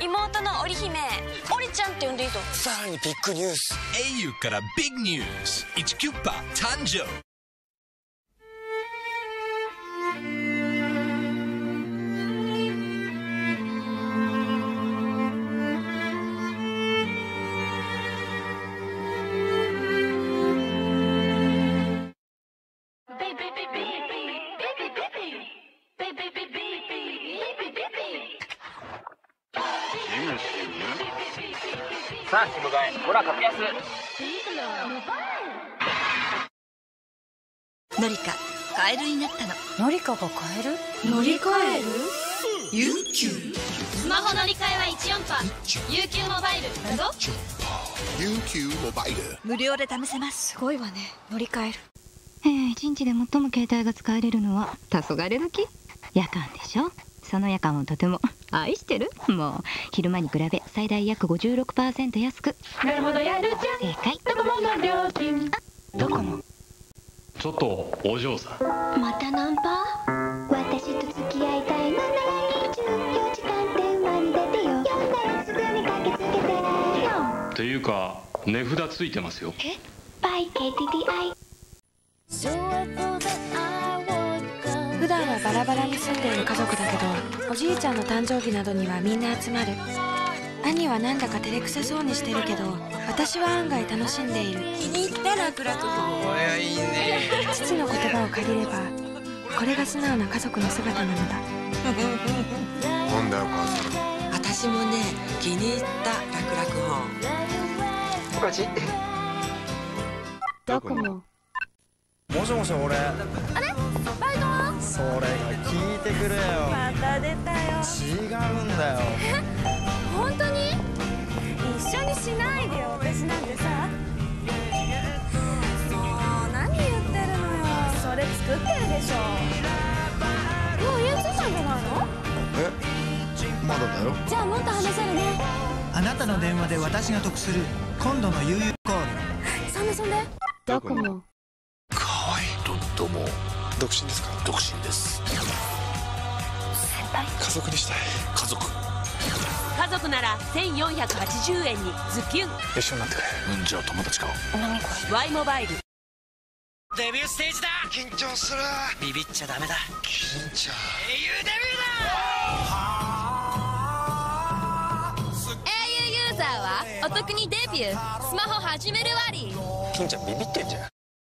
妹の織姫。オリちゃんって呼んでいいぞ。さらにビッグニュース。au からビッグニュース。1キュッパ誕生さあ、ひむがえ、ほら、格安。のりかカエルになったの。のりかが買える乗り換える有給スマホ乗り換えは14パー UQ モバイル。だぞ。UQ モバイル。無料で試せます。すごいわね。乗り換える。ええ一日で最も携帯が使えれるのは黄昏時夜間でしょ？その夜間をとても愛してる？もう昼間に比べ最大約56%安く。なるほどやるじゃん。正解。ドコモの料金ドコモちょっとお嬢さん。またナンパ？私と付き合いたいのなら24時間電話に出てよ。呼んだらすぐに駆けつけて。よっていうか値札ついてますよ。バイ KTTI はバラバラに住んでいる家族だけどおじいちゃんの誕生日などにはみんな集まる。兄はなんだか照れくさそうにしてるけど私は案外楽しんでいる。気に入った楽々こりゃいいね。父の言葉を借りればこれが素直な家族の姿なのだ。なんだよ母さん。私もね気に入った楽々本おかしい。ドコモもしもし俺。あれ？それが聞いてくれよ。また出たよ。違うんだよ。本当に？一緒にしないでよ私なんてさ。もう何言ってるのよ。それ作ってるでしょ。もう家着いたんじゃないの？え？まだだよ。じゃあもっと話せるね。あなたの電話で私が得する今度の悠々コール。そんでそんでドコモかわいいとども独身ですか？独身です。家族にしたい。家族。家族なら1480円にズキュン。一緒になってくれ。うんじゃあ友達か Y モバイル。デビューステージだ。緊張する。ビビっちゃダメだ。緊張。英雄デビューだ。au ユーザーはお得にデビュー。スマホ始める割金ちゃんビビってんじゃん